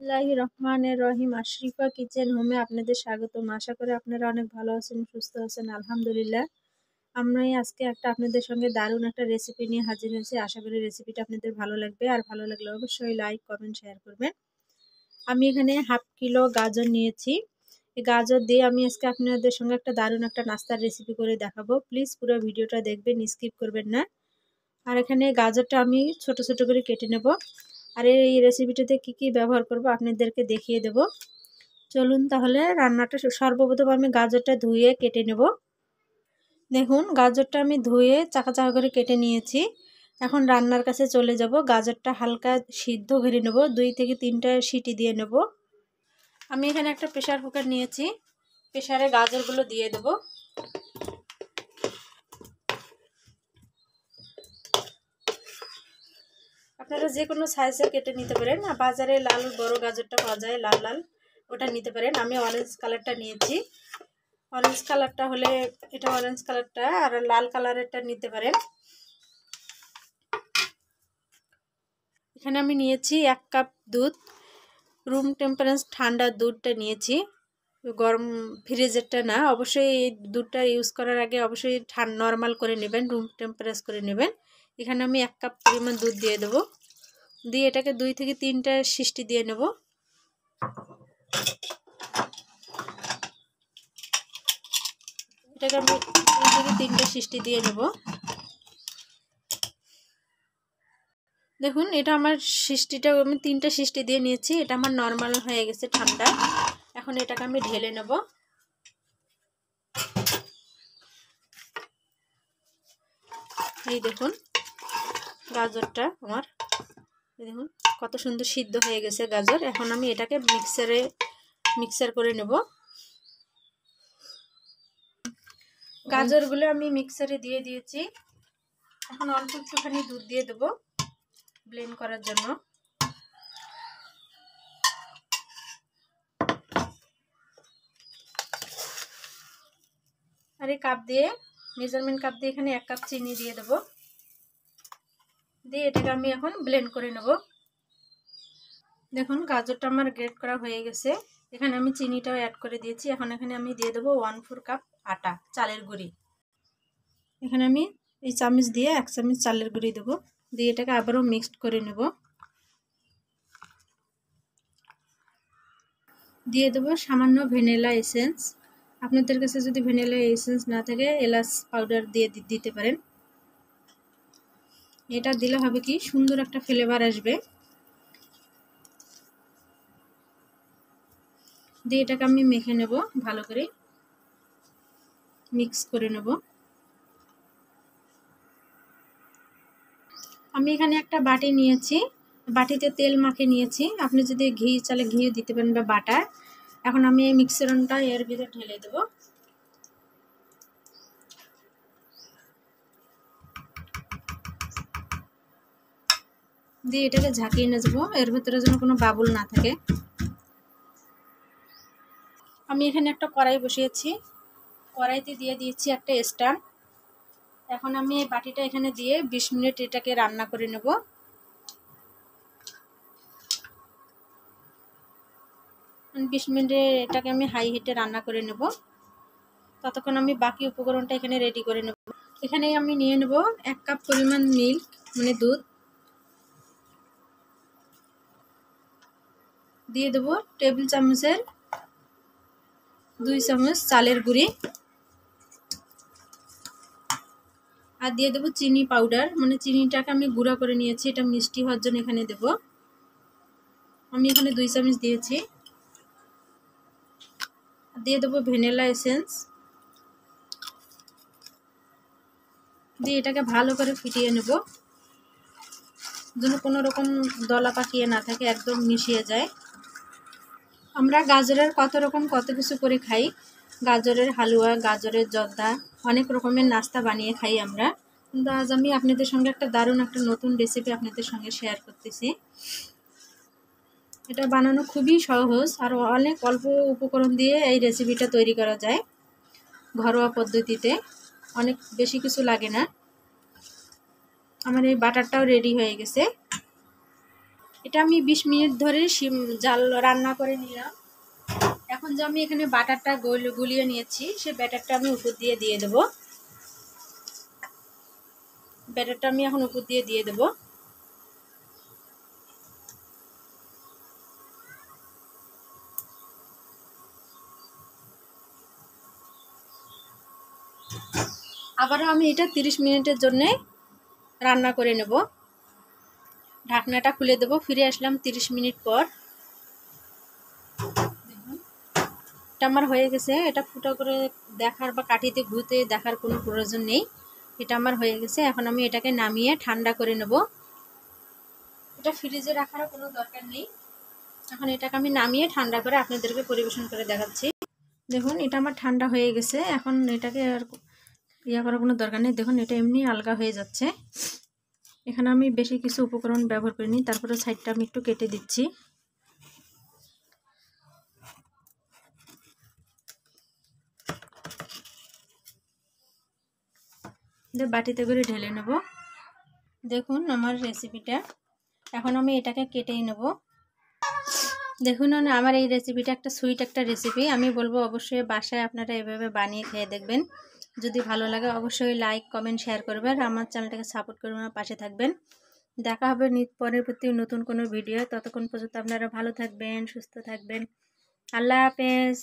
বিসমিল্লাহির রহমানির রহিম। আশরিফা কিচেন হোমে আপনাদের স্বাগতম। আশা করি আপনারা অনেক ভালো আছেন, সুস্থ আছেন, আলহামদুলিল্লাহ। আমরা আজকে একটা আপনাদের সঙ্গে দারুণ একটা রেসিপি নিয়ে হাজির হয়েছি। আশা করি রেসিপিটা আপনাদের ভালো লাগবে। আর ভালো লাগলে অবশ্যই লাইক কমেন্ট শেয়ার করবেন। আমি এখানে হাফ কিলো গাজর নিয়েছি। এই গাজর দিয়ে আমি আজকে আপনাদের সঙ্গে একটা দারুণ একটা নাস্তার রেসিপি করে দেখাবো। প্লিজ পুরো ভিডিওটা দেখবেন স্কিপ করবেন না। আর এখানে গাজরটা আমি ছোট ছোট করে কেটে নেব। আর এই রেসিপিটাতে কি কি ব্যবহার করব আপনাদেরকে দেখিয়ে দেব। চলুন তাহলে রান্নাটা সর্বপ্রথম আমি গাজরটা ধুয়ে কেটে নেব। দেখুন, গাজরটা আমি ধুয়ে চাকা চাকা করে কেটে নিয়েছি। এখন রান্নার কাছে চলে যাব। গাজরটা হালকা সিদ্ধ ঘিরে নেব। দুই থেকে তিনটা সিটি দিয়ে নেব। আমি এখানে একটা প্রেশার কুকার নিয়েছি। প্রেশারে গাজরগুলো দিয়ে দেব। আপনারা যে কোনো সাইজের কেটে নিতে পারেন। বাজারে লাল, বড় গাজরটা পাওয়া যায়, লাল লাল ওটা নিতে পারেন। আমি অরেঞ্জ কালারটা নিয়েছি। অরেঞ্জ কালারটা হলে এটা অরেঞ্জ কালারটা আর লাল কালারেরটা নিতে পারেন। এখানে আমি নিয়েছি এক কাপ দুধ। রুম টেম্পারেচার ঠান্ডা দুধটা নিয়েছি। গরম ফ্রিজেরটা না। অবশ্যই এই দুধটা ইউজ করার আগে অবশ্যই ঠান্ডা নর্মাল করে নেবেন রুম টেম্পারেচার করে নেবেন। এখানে আমি এক কাপ পরিমাণ দুধ দিয়ে দেবো। দিয়ে এটাকে দুই থেকে তিনটা সৃষ্টি দিয়ে নেব। এটাকে আমি দুই থেকে তিনটা সৃষ্টি দিয়ে নেব। দেখুন, এটা আমার সৃষ্টিটা আমি তিনটা সৃষ্টি দিয়ে নিয়েছি। এটা আমার নর্মাল হয়ে গেছে ঠান্ডা। এখন এটাকে আমি ঢেলে নেব। এই দেখুন, গাজরটা আমার দেখুন, কত সুন্দর সিদ্ধ হয়ে গেছে গাজর। এখন আমি এটাকে মিক্সারে মিক্সার করে নেব। গাজরগুলো আমি মিক্সারে দিয়ে দিয়েছি। এখন অল্প একটুখানি দুধ দিয়ে দেবো ব্লেন্ড করার জন্য। আর এই কাপ দিয়ে মেজারমেন্ট কাপ দিয়ে এখানে এক কাপ চিনি দিয়ে দেবো। দিয়ে এটাকে আমি এখন ব্লেন্ড করে নেব। দেখুন, গাজরটা আমার গ্রেট করা হয়ে গেছে। এখানে আমি চিনিটাও অ্যাড করে দিয়েছি। এখন এখানে আমি দিয়ে দেবো ওয়ান ফোর কাপ আটা, চালের গুঁড়ি। এখানে আমি এই চামচ দিয়ে এক চামচ চালের গুঁড়ি দেবো। দিয়ে এটাকে আবারও মিক্সড করে নেব। দিয়ে দেবো সামান্য ভ্যানিলা এসেন্স আপনাদের কাছে যদি ভ্যানিলা এসেন্স না থাকে, এলাচ পাউডার দিয়ে দিতে পারেন। এটা দিলে হবে কি? সুন্দর একটা ফ্লেভার আসবে। দিয়ে এটাকে আমি মেখে নেব, ভালো করে মিক্স করে নেব। আমি এখানে একটা বাটি নিয়েছি, বাটিতে তেল মাখে নিয়েছি। আপনি যদি ঘি, চালে ঘি দিতে পারেন বা বাটার। এখন আমি এই মিক্সারটা এর ভিতরে ঢেলে দেবো। দিয়ে এটাকে ঝাঁকিয়ে নিয়ে যাব। এর ভিতরে যেন কোনো বাবুল না থাকে। আমি এখানে একটা কড়াই বসিয়েছি। কড়াইতে দিয়ে দিয়েছি একটা স্ট্যান্ড এখন আমি এই বাটিটা এখানে দিয়ে বিশ মিনিট এটাকে রান্না করে নেব। বিশ মিনিটে এটাকে আমি হাই হিটে রান্না করে নেব। ততক্ষণ আমি বাকি উপকরণটা এখানে রেডি করে নেব। এখানে আমি নিয়ে নেব এক কাপ পরিমাণ মিল্ক মানে দুধ। দিয়ে দেবো টেবিল চামচের দুই চামচ চালের গুঁড়ি। আর দিয়ে দেবো চিনি পাউডার। মানে চিনিটাকে আমি গুঁড়া করে নিয়েছি, এটা মিষ্টি হওয়ার জন্য এখানে দেব। আমি এখানে দুই চামচ দিয়েছি। দিয়ে দেবো ভ্যানিলা এসেন্স। দিয়ে এটাকে ভালো করে ফিটিয়ে নেব। যেন কোনো রকম দলা পাকিয়ে না থাকে, একদম মিশিয়ে যায়। আমরা গাজরের কত রকম কত কিছু করে খাই। গাজরের হালুয়া, গাজরের জর্দা, অনেক রকমের নাস্তা বানিয়ে খাই আমরা। কিন্তু আজ আমি আপনাদের সঙ্গে একটা দারুণ একটা নতুন রেসিপি আপনাদের সঙ্গে শেয়ার করতেছি। এটা বানানো খুবই সহজ আর অনেক অল্প উপকরণ দিয়ে এই রেসিপিটা তৈরি করা যায় ঘরোয়া পদ্ধতিতে। অনেক বেশি কিছু লাগে না। আমার এই বাটারটাও রেডি হয়ে গেছে। এটা আমি বিশ মিনিট ধরে শিম জাল রান্না করে নিলাম। এখন যে আমি এখানে বাটারটা গুলিয়ে নিয়েছি, সে ব্যাটারটা আমি উপর দিয়ে দিয়ে দেব। ব্যাটারটা আমি এখন উপর দিয়ে দিয়ে দেব। আবারও আমি এটা 30 মিনিটের জন্যে রান্না করে নেব। ঢাকনাটা খুলে দেব, ফিরে আসলাম 30 মিনিট পর। এটা আমার হয়ে গেছে, এটা ফুটো করে দেখার বা কাঠিতে ঘুতে দেখার কোনো প্রয়োজন নেই। এটা আমার হয়ে গেছে, এখন আমি এটাকে নামিয়ে ঠান্ডা করে নেব। এটা ফ্রিজে রাখারও কোনো দরকার নেই। এখন এটাকে আমি নামিয়ে ঠান্ডা করে আপনাদেরকে পরিবেশন করে দেখাচ্ছি। দেখুন, এটা আমার ঠান্ডা হয়ে গেছে, এখন এটাকে আর ইয়া করার কোনো দরকার নেই। দেখুন, এটা এমনি আলগা হয়ে যাচ্ছে। এখানে আমি বেশি কিছু উপকরণ ব্যবহার করিনি, তারপরে সাইডটা আমি একটু কেটে দিচ্ছি। বাটিতে করে ঢেলে নেব। দেখুন আমার রেসিপিটা এখন আমি এটাকে কেটেই নেব। দেখুন আমার এই রেসিপিটা একটা সুইট একটা রেসিপি আমি বলব অবশ্যই বাসায় আপনারা এভাবে বানিয়ে খেয়ে দেখবেন। যদি ভালো লাগে অবশ্যই লাইক কমেন্ট শেয়ার করবেন আমার চ্যানেলটাকে সাপোর্ট করবেন পাশে থাকবেন। দেখা হবে পরের প্রতি নতুন কোনো ভিডিও ততক্ষণ পর্যন্ত আপনারা ভালো থাকবেন, সুস্থ থাকবেন। আল্লাহ হাফেজ।